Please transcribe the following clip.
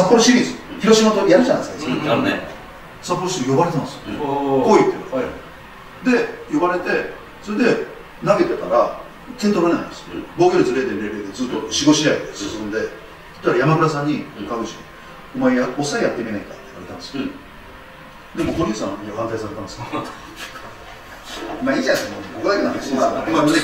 札幌シリーズ広島とやるじゃないですか、うんるね。札幌シリーズ呼ばれたんですよ。こういってるはい。で呼ばれてそれで投げてたら点取られないんですよ、うん。防御率0.00でずっと45試合で進んで、そしたら山倉さんにうん「川口お前や抑えやってみないか」って言われたんですよ、うん。でも堀内さんには反対されたんですよ。まあいいじゃないですか僕だけの話ですよ、まあみんな聞いて